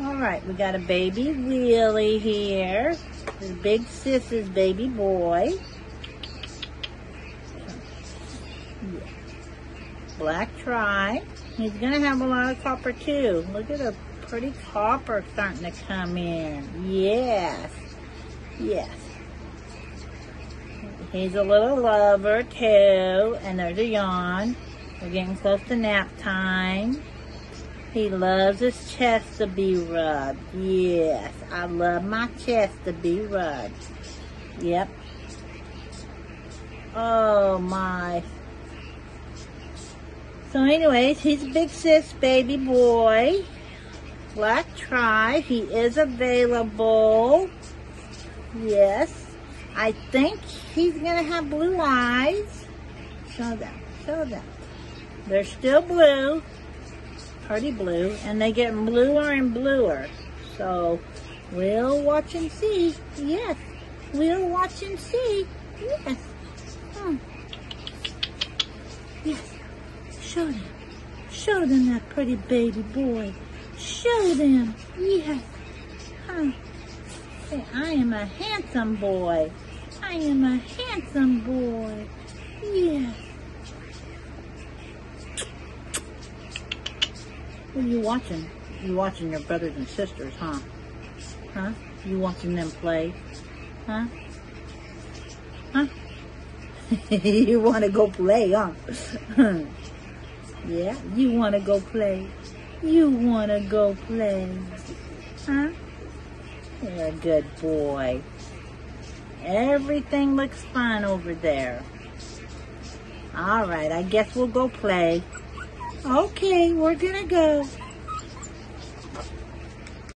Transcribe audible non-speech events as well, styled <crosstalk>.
All right, we got a baby Willie here. His big sis's baby boy. Black tri. He's gonna have a lot of copper too. Look at the pretty copper starting to come in. Yes. Yes. He's a little lover too. And there's a yawn. We're getting close to nap time. He loves his chest to be rubbed. Yes, I love my chest to be rubbed. Yep. Oh my. So anyways, he's a big sis baby boy. Black tri. He is available. Yes. I think he's going to have blue eyes. Show them. Show them. They're still blue pretty blue, and they get bluer and bluer. So we'll watch and see. Yes, we'll watch and see. Yes. Hmm. Yes. Show them. Show them that pretty baby boy. Show them. Yes. Huh. Say, I am a handsome boy. I am a handsome boy. Yes. What are you watching? You watching your brothers and sisters, huh? Huh? You watching them play? Huh? Huh? <laughs> you want to go play, huh? <laughs> yeah, you want to go play. You want to go play. Huh? You're a good boy. Everything looks fun over there. All right, I guess we'll go play. Okay, we're gonna go.